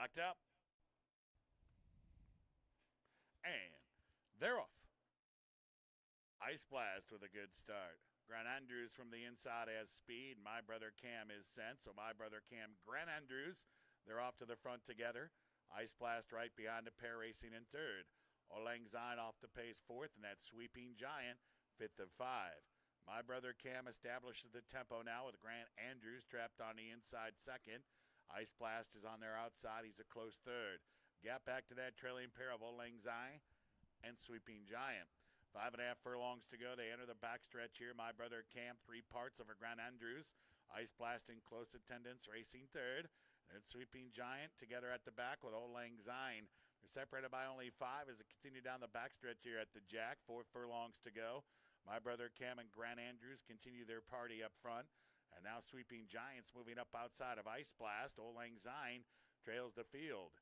Locked up. And they're off. Ice Blast with a good start. Grant Andrews from the inside has speed. My brother Cam is sent. So my brother Cam, Grant Andrews, they're off to the front together. Ice Blast right behind the pair racing in third. Olang Zine off the pace fourth, and that sweeping giant fifth of five. My brother Cam establishes the tempo now with Grant Andrews trapped on the inside second. Ice Blast is on their outside. He's a close third. Gap back to that trailing pair of Olang Zai and Sweeping Giant. Five and a half furlongs to go. They enter the backstretch here. My brother Cam, three parts over Grant Andrews. Ice Blast in close attendance, racing third. And Sweeping Giant together at the back with Old Lang Zine. They're separated by only five as they continue down the backstretch here at the Jack. Four furlongs to go. My brother Cam and Grant Andrews continue their party up front. And now Sweeping Giants moving up outside of Ice Blast. Old Lang Zine trails the field.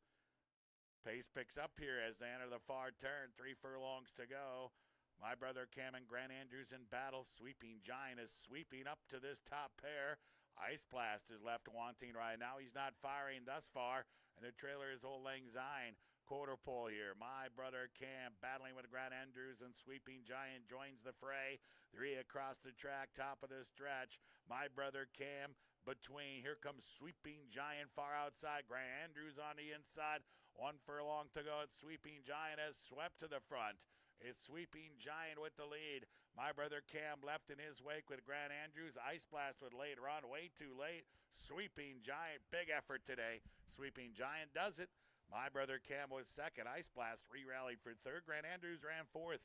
Pace picks up here as they enter the far turn. Three furlongs to go. My brother Cam and Grant Andrews in battle. Sweeping Giant is sweeping up to this top pair. Ice Blast is left wanting right now. He's not firing thus far. And the trailer is Old Lang Zine. Quarter pole here. My brother Cam battling with Grant Andrews and Sweeping Giant joins the fray. Three across the track, top of the stretch. My brother Cam between. Here comes Sweeping Giant far outside. Grant Andrews on the inside. One furlong to go. It's Sweeping Giant has swept to the front. It's Sweeping Giant with the lead. My brother Cam left in his wake with Grant Andrews. Ice Blast with late run. Way too late. Sweeping Giant. Big effort today. Sweeping Giant does it. My brother Cam was second. Ice Blast re rallied for third. Grant Andrews ran fourth.